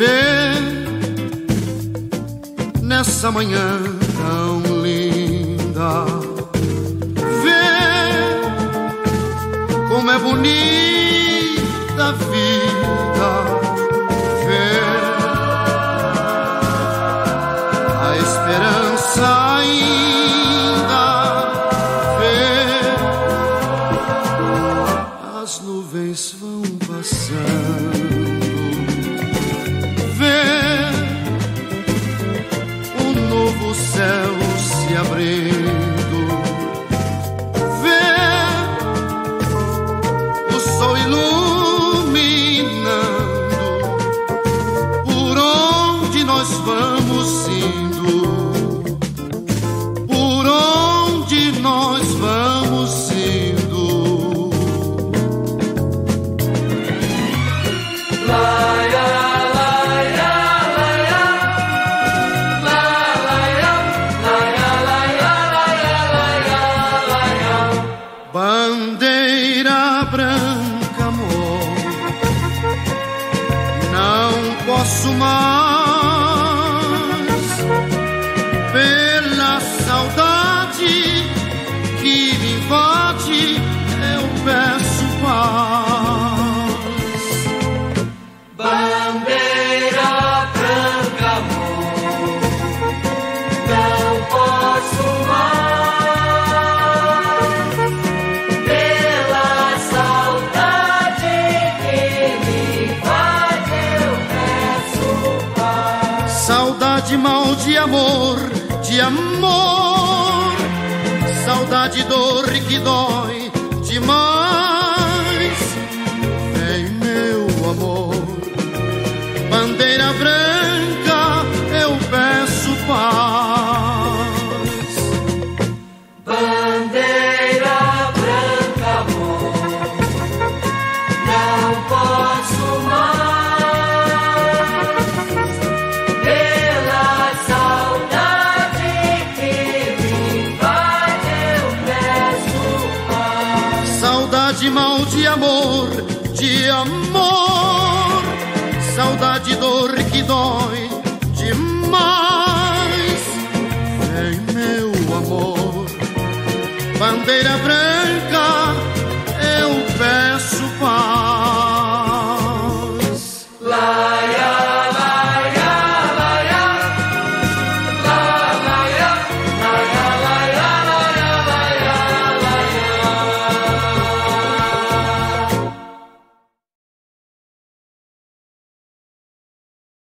vê nessa manhã tão linda, vê como é bonita a vida, vê a esperança ainda, vê as nuvens vão passando, married. Bandeira branca, amor, não posso mais Mal de amor, de amor. Saudade dor que dói demais. Saudade mal de amor, de amor. Saudade dor que dói demais. Vem meu amor, bandeira branca.